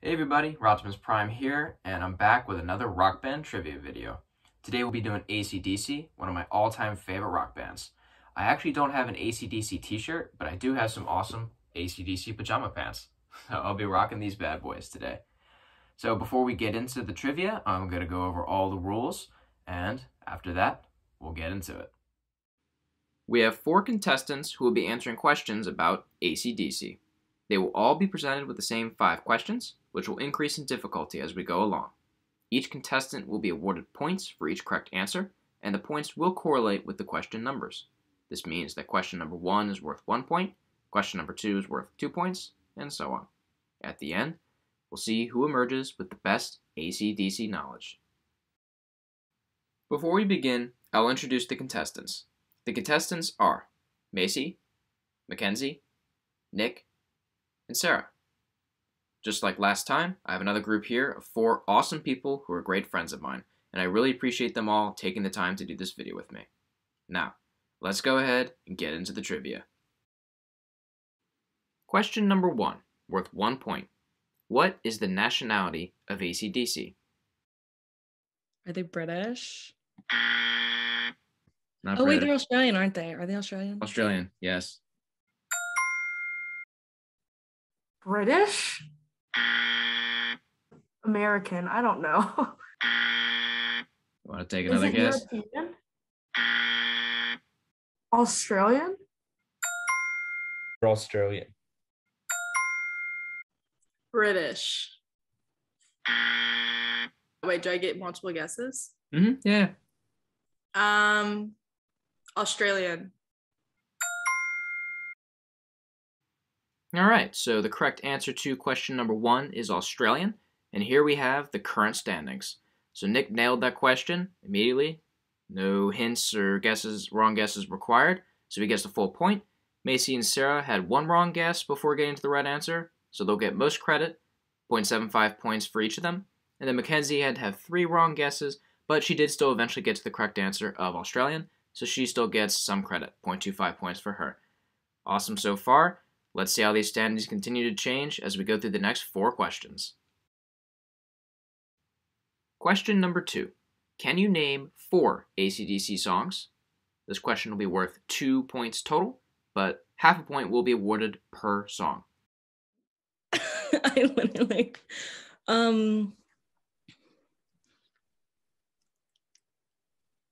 Hey everybody, Rodimus Prime here, and I'm back with another rock band trivia video. Today we'll be doing ACDC, one of my all-time favorite rock bands. I actually don't have an ACDC t-shirt, but I do have some awesome ACDC pajama pants. So I'll be rocking these bad boys today. So before we get into the trivia, I'm going to go over all the rules, and after that, we'll get into it. We have four contestants who will be answering questions about ACDC. They will all be presented with the same five questions, which will increase in difficulty as we go along. Each contestant will be awarded points for each correct answer, and the points will correlate with the question numbers. This means that question number one is worth one point, question number two is worth two points, and so on. At the end, we'll see who emerges with the best ACDC knowledge. Before we begin, I'll introduce the contestants. The contestants are Macy, Mackenzie, Nick, and Sarah. Just like last time, I have another group here of four awesome people who are great friends of mine, and I really appreciate them all taking the time to do this video with me. Now, let's go ahead and get into the trivia. Question number one, worth one point. What is the nationality of ACDC? Are they British? Not oh wait, they're Australian, aren't they? Are they Australian? Australian, yes. British? American. I don't know. You want to take another guess? European? Australian? They're Australian. British. Wait, do I get multiple guesses? Mm-hmm, yeah. Um, Australian. All right, so the correct answer to question number one is Australian, and here we have the current standings. So Nick nailed that question immediately. No hints or guesses, wrong guesses required, so he gets the full point. Macy and Sarah had one wrong guess before getting to the right answer, so they'll get most credit, 0.75 points for each of them. And then Mackenzie had to have three wrong guesses, but she did still eventually get to the correct answer of Australian, so she still gets some credit, 0.25 points for her. Awesome so far. Let's see how these standings continue to change as we go through the next four questions. Question number two. Can you name four ACDC songs? This question will be worth two points total, but half a point will be awarded per song. I literally um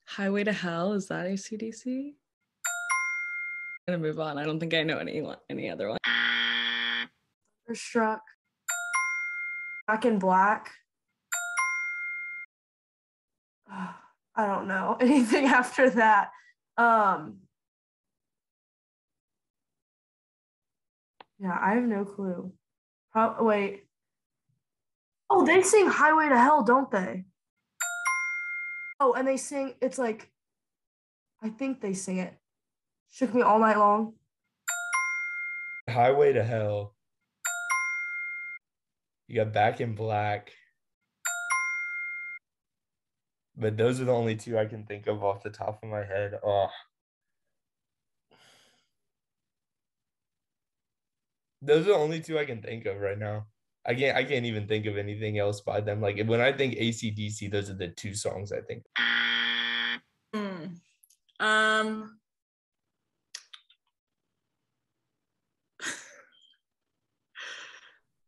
Highway to Hell, is that ACDC? Gonna move on. I don't think I know any any other one. Struck. Back in black. I don't know anything after that. Um Yeah, I have no clue. Pro- wait. Oh, they sing Highway to Hell, don't they? Oh, and they sing it's like I think they sing it. Shook me all night long. Highway to Hell. You got Back in Black. But those are the only two I can think of off the top of my head. Oh. Those are the only two I can think of right now. I can't I can't even think of anything else by them. Like when I think ACDC, those are the two songs I think. Hmm. Um.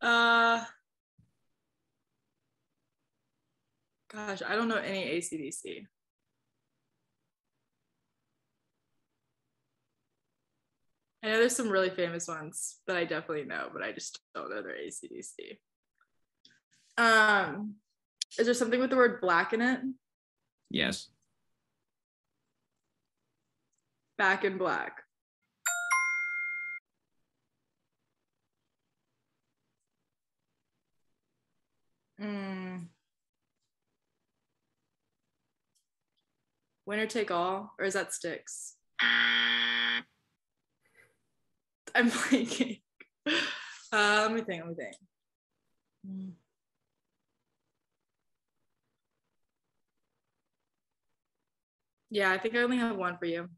Uh. Gosh, I don't know any ACDC. I know there's some really famous ones that I definitely know, but I just don't know their ACDC. Um, is there something with the word black in it? Yes. Back in black. Winner take all, or is that Styx? I'm blanking. Uh, let me think. Let me think. Mm. Yeah, I think I only have one for you.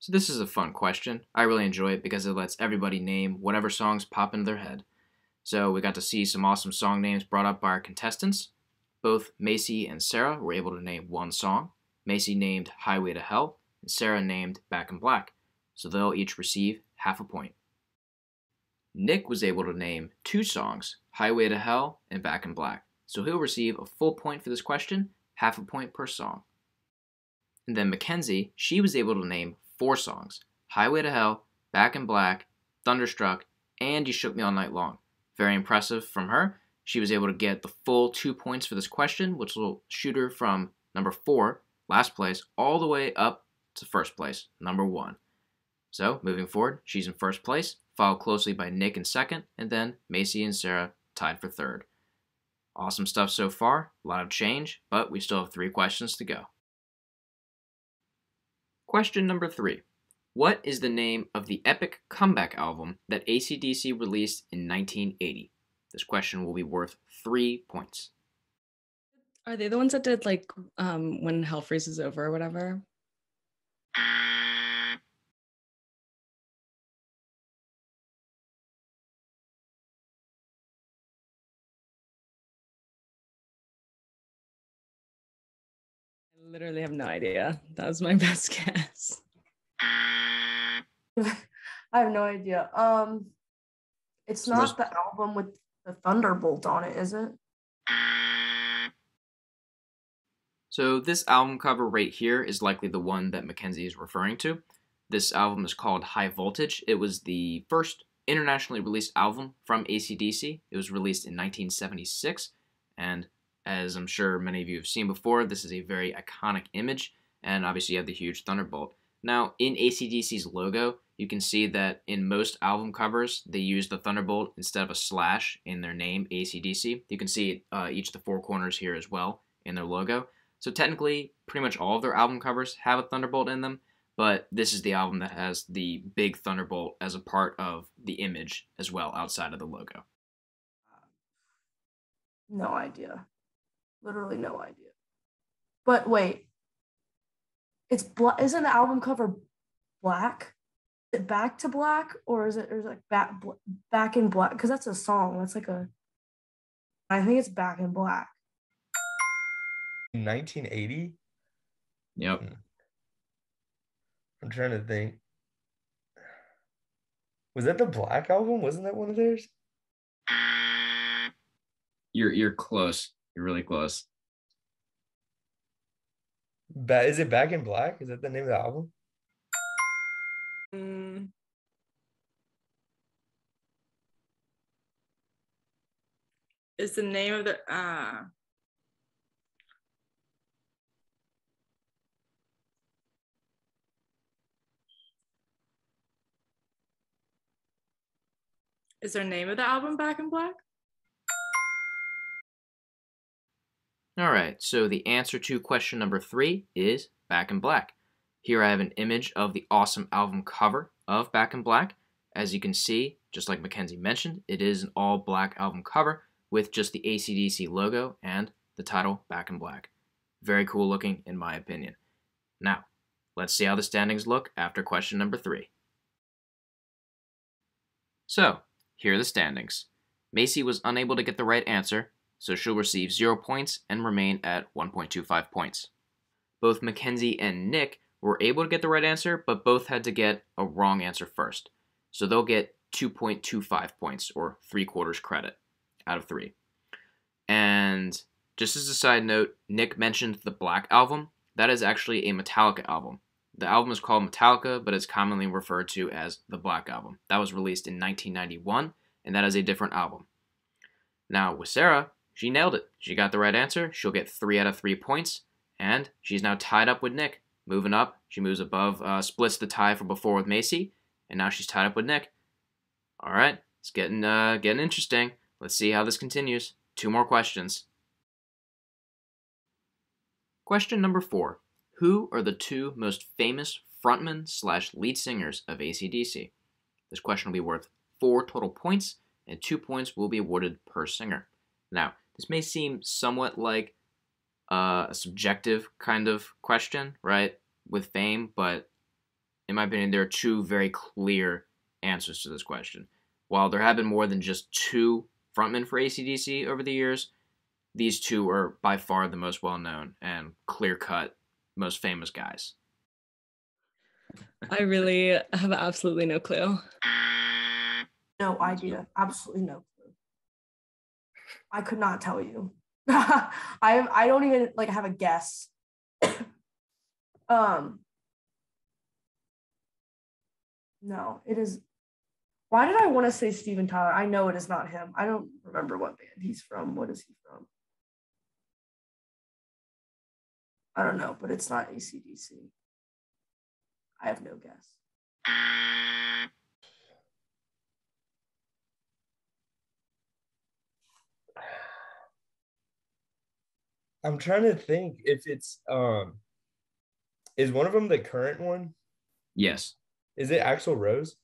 So this is a fun question. I really enjoy it because it lets everybody name whatever songs pop into their head. So we got to see some awesome song names brought up by our contestants. Both Macy and Sarah were able to name one song. Macy named Highway to Hell, and Sarah named Back in Black. So they'll each receive half a point. Nick was able to name two songs, Highway to Hell and Back in Black. So he'll receive a full point for this question, half a point per song. And then Mackenzie, she was able to name four songs Highway to Hell, Back in Black, Thunderstruck, and You Shook Me All Night Long. Very impressive from her. She was able to get the full two points for this question, which will shoot her from number four, last place, all the way up to first place, number one. So, moving forward, she's in first place, followed closely by Nick in second, and then Macy and Sarah tied for third. Awesome stuff so far, a lot of change, but we still have three questions to go. Question number three. What is the name of the epic comeback album that ACDC released in 1980? This question will be worth three points. Are they the ones that did like um when hell freezes over or whatever? I literally have no idea. That was my best guess. I have no idea. Um, it's So not there's- the album with the Thunderbolt on it, is it? So this album cover right here is likely the one that Mackenzie is referring to. This album is called High Voltage. It was the first internationally released album from ACDC. It was released in 1976, and as I'm sure many of you have seen before, this is a very iconic image, and obviously you have the huge Thunderbolt. Now, in ACDC's logo, you can see that in most album covers, they use the Thunderbolt instead of a slash in their name, ACDC. You can see uh, each of the four corners here as well in their logo. So technically, pretty much all of their album covers have a Thunderbolt in them, but this is the album that has the big Thunderbolt as a part of the image as well outside of the logo. No idea. Literally no idea. But wait, it's. Isn't the album cover black? Is it back to black, or is it or is it like back back in black? Because that's a song. That's like a. I think it's back in black. 1980. Yep. Hmm. I'm trying to think. Was that the Black album? Wasn't that one of theirs? You're you're close. You're really close. Ba- is it Back in Black? Is that the name of the album? Mm. Is the name of the uh Is there name of the album Back in Black? All right, so the answer to question number three is Back in Black. Here I have an image of the awesome album cover of Back in Black. As you can see, just like Mackenzie mentioned, it is an all black album cover with just the ACDC logo and the title Back in Black. Very cool looking, in my opinion. Now, let's see how the standings look after question number three. So, here are the standings. Macy was unable to get the right answer, so she'll receive 0 points and remain at 1.25 points. Both Mackenzie and Nick were able to get the right answer, but both had to get a wrong answer first. So they'll get 2.25 points, or 3 quarters credit out of 3. And just as a side note, Nick mentioned the Black Album. That is actually a Metallica album. The album is called Metallica, but it's commonly referred to as the Black Album. That was released in 1991, and that is a different album. Now, with Sarah, she nailed it. She got the right answer. She'll get three out of three points, and she's now tied up with Nick. Moving up, she moves above, uh, splits the tie from before with Macy, and now she's tied up with Nick. All right, it's getting uh, getting interesting. Let's see how this continues. Two more questions. Question number four: Who are the two most famous frontmen slash lead singers of ACDC? This question will be worth four total points, and two points will be awarded per singer. Now, this may seem somewhat like uh, a subjective kind of question, right, with fame, but in my opinion, there are two very clear answers to this question. While there have been more than just two frontmen for ACDC over the years, these two are by far the most well known and clear cut, most famous guys. I really have absolutely no clue. No idea. Absolutely no clue. I could not tell you. I I don't even like have a guess. um No, it is why did I want to say Steven Tyler? I know it is not him. I don't remember what band he's from. What is he from? I don't know, but it's not ACDC. I have no guess. I'm trying to think if it's um is one of them the current one? Yes. Is it Axl Rose?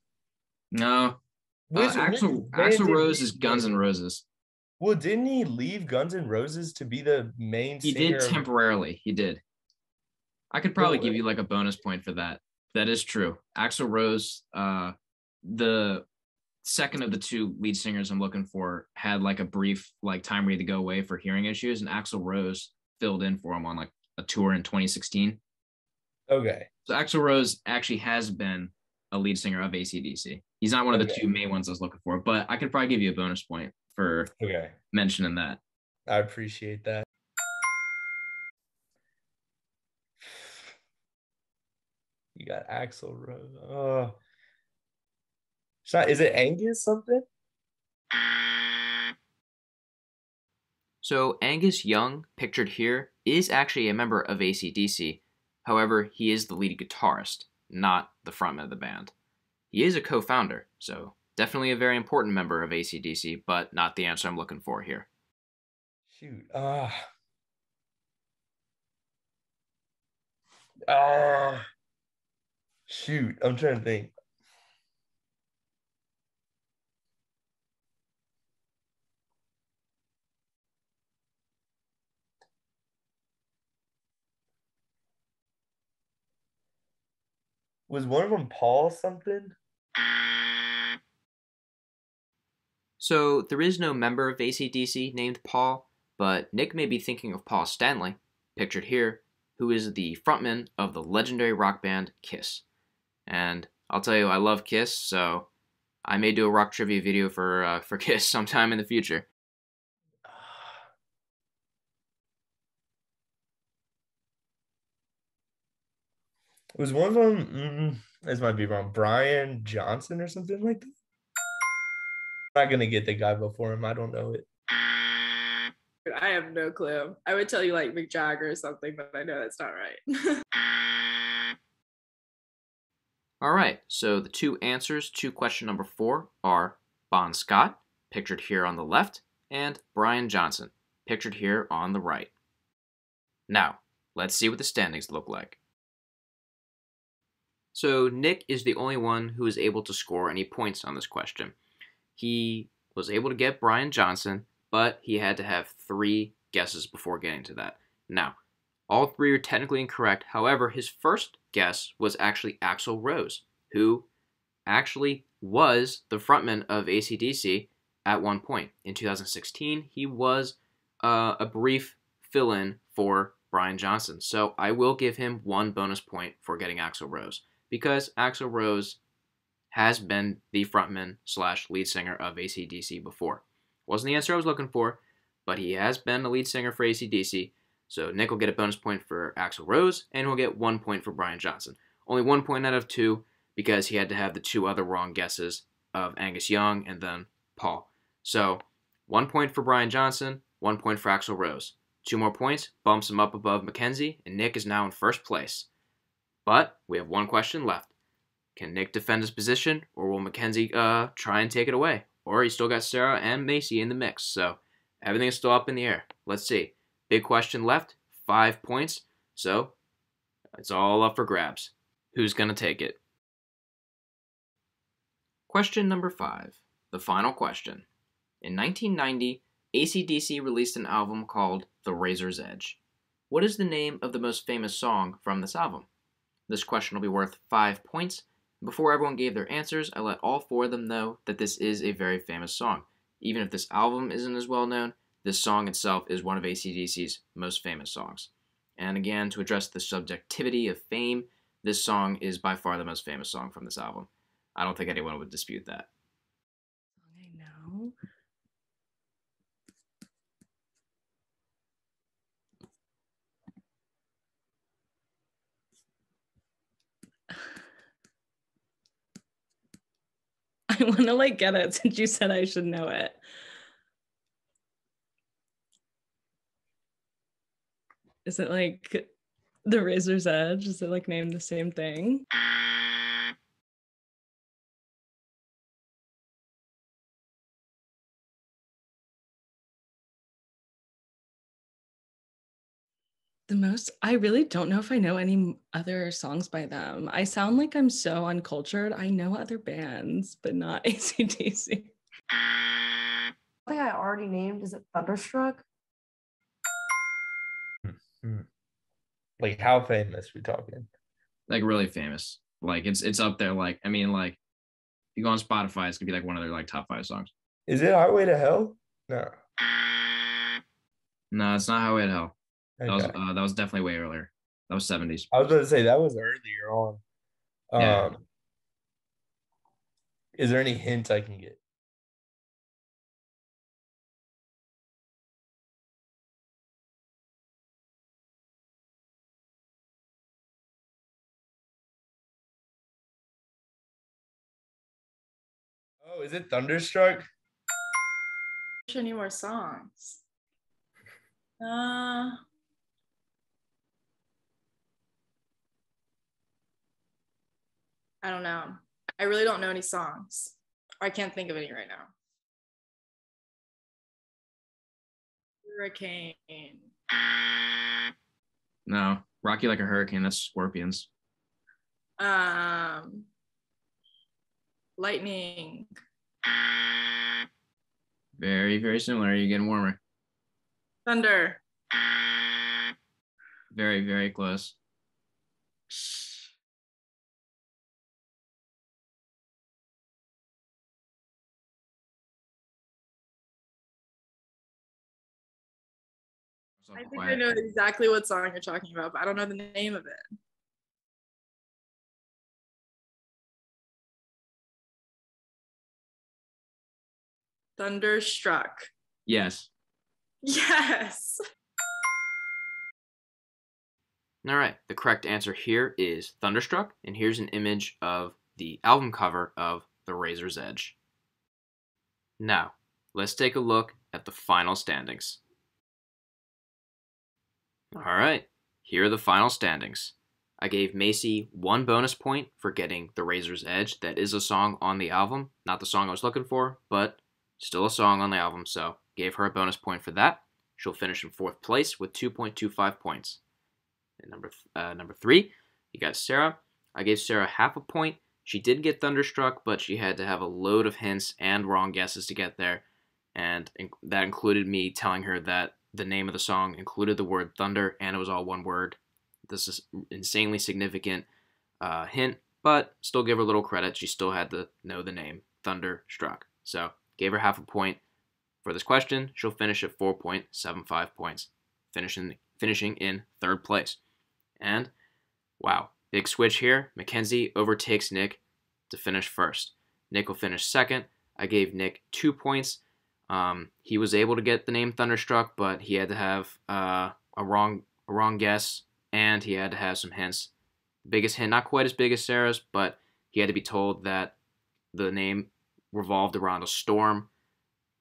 No. Uh, Which- Axl which Axl Rose he is Guns N' Roses. Well, didn't he leave Guns N' Roses to be the main He singer did of- temporarily. He did. I could probably Well, give you like a bonus point for that. That is true. Axl Rose, uh, the second of the two lead singers I'm looking for, had like a brief like time where he had to go away for hearing issues, and Axl Rose filled in for him on like a tour in 2016. Okay. So Axl Rose actually has been a lead singer of ACDC. He's not one of the Okay. two main ones I was looking for, but I could probably give you a bonus point for Okay. mentioning that. I appreciate that. You got Axl Rose. Oh. It's not, is it Angus something? So Angus Young, pictured here, is actually a member of ACDC. However, he is the lead guitarist, not the frontman of the band. He is a co-founder, so definitely a very important member of ACDC, but not the answer I'm looking for here. Shoot. Ah. Ah. Shoot. I'm trying to think. Was one of them Paul something? So there is no member of ACDC named Paul, but Nick may be thinking of Paul Stanley, pictured here, who is the frontman of the legendary rock band Kiss. And I'll tell you, I love Kiss, so I may do a rock trivia video for uh, for Kiss sometime in the future. Was one of them, mm, this might be wrong, Brian Johnson or something like that? I'm not going to get the guy before him. I don't know it. I have no clue. I would tell you like Mick Jagger or something, but I know that's not right. All right, so the two answers to question number four are Bon Scott, pictured here on the left, and Brian Johnson, pictured here on the right. Now, let's see what the standings look like. So, Nick is the only one who is able to score any points on this question. He was able to get Brian Johnson, but he had to have three guesses before getting to that. Now, all three are technically incorrect. However, his first guess was actually Axl Rose, who actually was the frontman of ACDC at one point. In 2016, he was uh, a brief fill in for Brian Johnson. So I will give him one bonus point for getting Axl Rose because Axl Rose has been the frontman slash lead singer of ACDC before. Wasn't the answer I was looking for, but he has been the lead singer for ACDC. So Nick will get a bonus point for Axl Rose, and he'll get one point for Brian Johnson. Only one point out of two because he had to have the two other wrong guesses of Angus Young and then Paul. So one point for Brian Johnson, one point for Axl Rose. Two more points bumps him up above Mackenzie, and Nick is now in first place. But we have one question left. Can Nick defend his position, or will Mackenzie uh, try and take it away? Or he's still got Sarah and Macy in the mix, so everything is still up in the air. Let's see. Big question left, five points, so it's all up for grabs. Who's going to take it? Question number five, the final question. In 1990, ACDC released an album called The Razor's Edge. What is the name of the most famous song from this album? This question will be worth 5 points. Before everyone gave their answers, I let all four of them know that this is a very famous song. Even if this album isn't as well known, this song itself is one of ACDC's most famous songs. And again, to address the subjectivity of fame, this song is by far the most famous song from this album. I don't think anyone would dispute that. I know. I want to like get it since you said I should know it. Is it like the Razor's Edge? Is it like named the same thing? The most, I really don't know if I know any other songs by them. I sound like I'm so uncultured. I know other bands, but not ACDC. I think I already named. Is it Thunderstruck? Hmm. Like how famous we talking? Like really famous. Like it's it's up there. Like I mean, like if you go on Spotify, it's gonna be like one of their like top five songs. Is it Highway to Hell? No. No, it's not Highway to Hell. That was uh, that was definitely way earlier. That was seventies. I was going to say that was earlier on. Um, Yeah. Is there any hint I can get? Oh, is it Thunderstruck? Any more songs? Uh, I don't know. I really don't know any songs. I can't think of any right now. Hurricane. No, Rock you like a hurricane. That's Scorpions. Um, lightning. Very very similar. You're getting warmer. Thunder. Very very close. I think I know exactly what song you're talking about, but I don't know the name of it. Thunderstruck. Yes. Yes. All right. The correct answer here is Thunderstruck, and here's an image of the album cover of The Razor's Edge. Now, let's take a look at the final standings. All right, here are the final standings. I gave Macy one bonus point for getting The Razor's Edge. That is a song on the album, not the song I was looking for, but still a song on the album, so gave her a bonus point for that. She'll finish in fourth place with 2.25 points. And number uh, number three, you got Sarah. I gave Sarah half a point. She did get thunderstruck, but she had to have a load of hints and wrong guesses to get there, and that included me telling her that the name of the song included the word thunder and it was all one word. This is insanely significant uh, hint, but still give her a little credit. She still had to know the name Thunderstruck. So gave her half a point for this question. She'll finish at 4.75 points, finishing finishing in third place. And wow, big switch here. Mackenzie overtakes Nick to finish first. Nick will finish second. I gave Nick two points. Um, he was able to get the name Thunderstruck, but he had to have uh, a wrong a wrong guess, and he had to have some hints. Biggest hint, not quite as big as Sarah's, but he had to be told that the name revolved around a storm.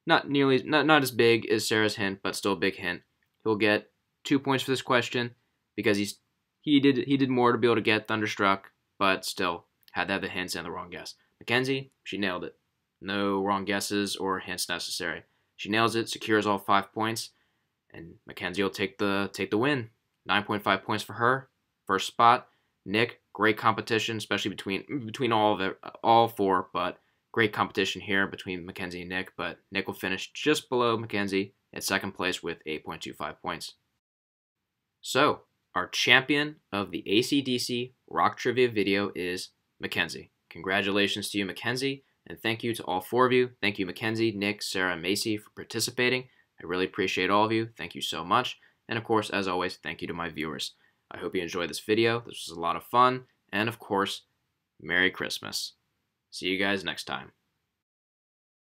Not nearly, not not as big as Sarah's hint, but still a big hint. He'll get two points for this question because he's he did he did more to be able to get Thunderstruck, but still had to have the hints and the wrong guess. Mackenzie, she nailed it. No wrong guesses or hints necessary. She nails it, secures all five points, and Mackenzie will take the take the win. 9.5 points for her, first spot. Nick, great competition, especially between between all of it, all four, but great competition here between Mackenzie and Nick. But Nick will finish just below Mackenzie at second place with 8.25 points. So, our champion of the ACDC rock trivia video is Mackenzie. Congratulations to you, Mackenzie, and thank you to all four of you. Thank you, Mackenzie, Nick, Sarah, and Macy, for participating. I really appreciate all of you. Thank you so much. And of course, as always, thank you to my viewers. I hope you enjoyed this video. This was a lot of fun. And of course, Merry Christmas. See you guys next time.